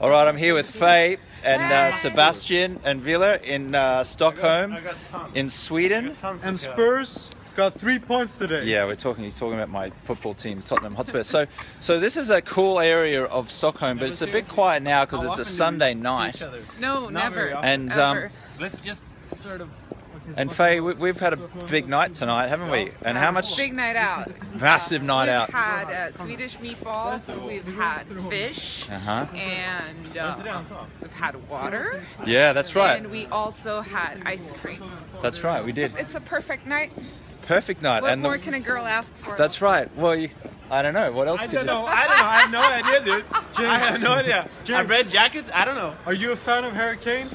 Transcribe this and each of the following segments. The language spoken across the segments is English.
All right, I'm here with Faye and uh, Sebastian and Villa in uh, Stockholm, in Sweden. And Spurs got three points today. Yeah, we're talking. He's talking about my football team, Tottenham Hotspur. So, so this is a cool area of Stockholm, but it's a bit quiet now because it's a Sunday night. No, never. And um, Let's just sort of. And Faye, we, we've had a big night tonight, haven't we? And how much? Big night out. Massive night out. we've had uh, Swedish meatballs. We've had fish. Uh huh. And uh, we've had water. Yeah, that's right. And we also had ice cream. That's right. We did. It's a perfect night. Perfect night. What and more the, can a girl ask for? that's right. Well, you, I don't know. What else I could don't you? know. I don't know. I have no idea, dude. I have no idea. A James. red jacket? I don't know. Are you a fan of Harry Kane?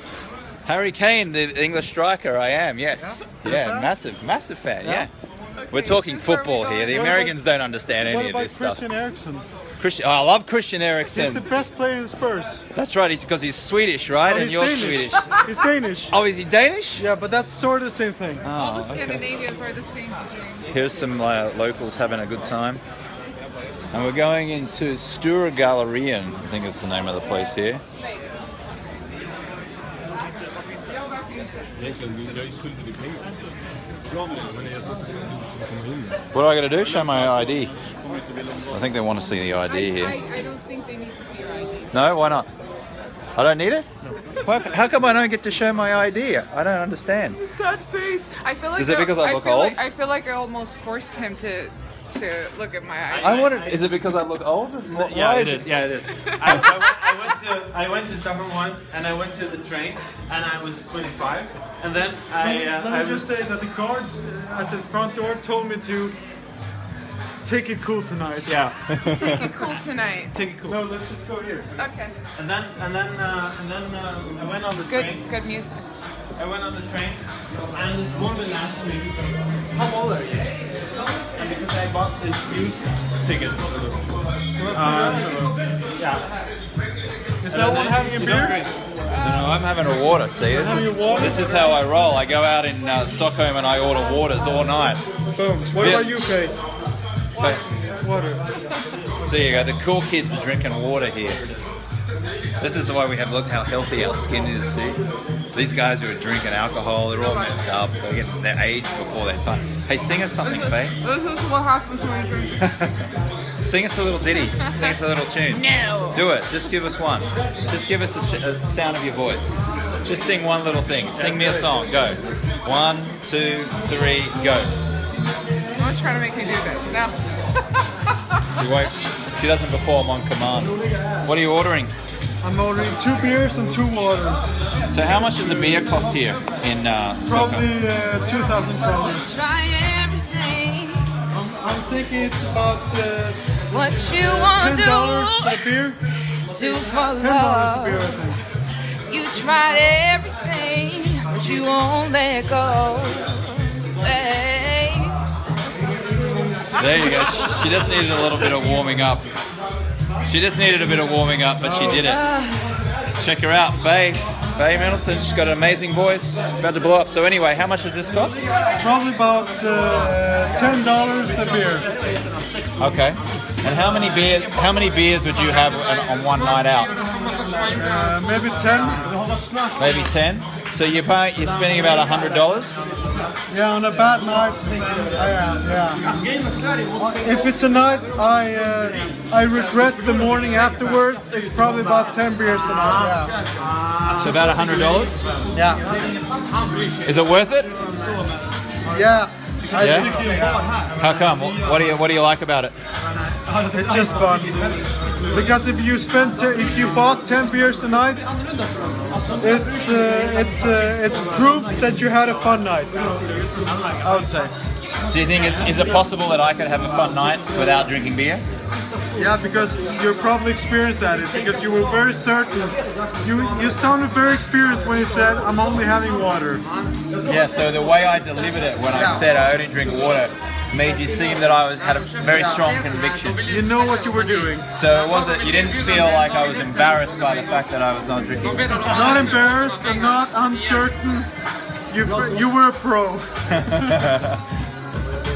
Harry Kane, the English striker. I am. Yes. Yeah? Yeah. You're a fan? massive, massive fan. Yeah? Yeah. We're talking since we football here. The What Americans don't understand what any of about this stuff. Christian Eriksen? Christian, oh, I love Christian Eriksen. He's the best player in Spurs. That's right. He's because he's Swedish, right? Oh, and you're Danish. Swedish. he's Danish. Oh, is he Danish? Yeah, but that's sort of the same thing. All the Oh, okay. Scandinavians are the same to James. Here's some uh, locals having a good time. And we're going into Sturegallerian, I think it's the name of the place here. What do I got to do? Show my ID. I think they want to see the ID here. I, I don't think they need to see your ID. No, why not? I don't need it? How come I don't get to show my ID? I don't understand. Sad face. I feel like Is it I- because I look feel old? Like, I feel like I almost forced him to to look at my ID. I wanted. Is it because I look old? Why Yeah, it is is. Yeah, it is. I, I, went, I went to I went to Stockholm once, and I went to the train, and I was 25, and then I Let me- uh, Let me I just was, say that the guard uh, at the front door told me to take it cool tonight. yeah, Take it cool tonight. take it cool. No, let's just go here. Okay. And then and then uh, and then uh, I went on the Good train. good music. I went on the train, and this woman asked me, I pink ticket. Uh, yeah. Is that one having a beer? No, I'm having a water. See, this is this is how I roll. I go out in uh, Stockholm and I order waters all night. Boom. What about you, Kate? Water. so you go. The cool kids are drinking water here. This is why we have. Look how healthy our skin is. See, these guys who are drinking alcohol, they're all messed up. They're getting their age before their time. Hey, sing us something, Faye. This is what happens when you drink. Sing us a little ditty. Sing us a little tune. No. Do it. Just give us one. Just give us a, sh- a sound of your voice. Just sing one little thing. Sing me a song. Go. One, two, three, go. I was trying to make you do this. No. You won't. She doesn't perform on command. What are you ordering? I'm ordering two beers and two waters. So how much does a beer cost here in uh, Probably uh, 2,000 crowns. Try everything. I'm, I'm thinking it's about uh, What you want $10 to a beer. do for $10 a beer, I think. You tried everything, but you won't let go. Hey. There you go. She just needed a little bit of warming up. She just needed a bit of warming up, but she did it. Check her out, Faye. Faye Mendelson. She's got an amazing voice. She's about to blow up. So anyway, how much does this cost? Probably about uh, $10 a beer. Okay. And how many beers? How many beers would you have on, on one night out? Uh, maybe 10. Maybe ten. So you're paying, you're spending about hundred dollars. Yeah, on a bad night. Yeah, yeah. If it's a night I uh, I regret the morning afterwards, it's probably about 10 beers a night. So about hundred dollars. Yeah. Yeah. Is it worth it? Yeah. Yeah? How come? What do you What do you like about it? It's just fun. Because if you spend, if you bought 10 beers tonight, it's uh, it's uh, it's proof that you had a fun night. I would say. Do you think it, is it possible that I could have a fun night without drinking beer? Yeah, because you're probably experienced at it. Because you were very certain. You you sounded very experienced when you said, "I'm only having water." Yeah. So the way I delivered it when I said I only drink water made you seem that I was had a very strong conviction. You know what you were doing. So it wasn't. You didn't feel like I was embarrassed by the fact that I was not drinking. Not embarrassed and not uncertain. You you were a pro.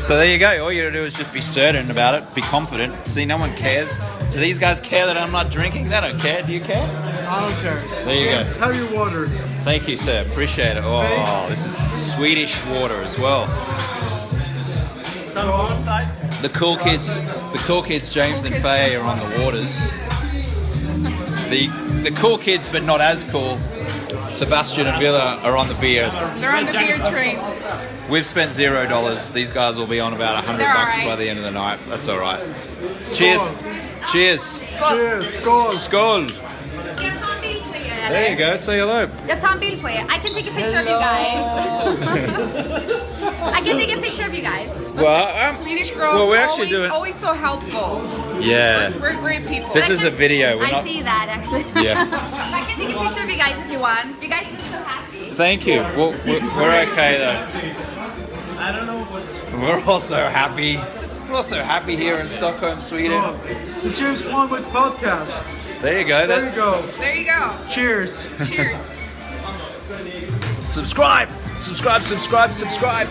So there you go. All you gotta do is just be certain about it, be confident. See, no one cares. Do these guys care that I'm not drinking? They don't care. Do you care? I don't care. There you go. James, Have your water. Thank you, sir. Appreciate it. Oh, this is Swedish water as well. On one side. The cool kids, the cool kids, James Cool and kids. Faye are on the waters. The the cool kids, but not as cool. Sebastian and Villa are on the beer. They're on the beer train. We've spent zero dollars. These guys will be on about a hundred They're bucks alright. by the end of the night. That's all right. Cheers. Cheers. Cheers, skål! Skål. Ska jag ta en bild på er eller? There you go. Say hello. Jag tar en bild på er. I can take a picture of you guys. I can take a picture of you guys. Well, um, Swedish girls Well, we're actually always, doing- always so helpful. Yeah. We're great people. This is a video. We're I not. see that actually. Yeah. I can take a picture of you guys if you want. You guys look so happy. Thank you. We're, we're, we're okay though. I don't know what's. We're all so happy. We're also happy here in Stockholm, Sweden. The James Swanwick podcast. There you go. There you go. there you go. Cheers. Cheers. subscribe, subscribe, subscribe, subscribe.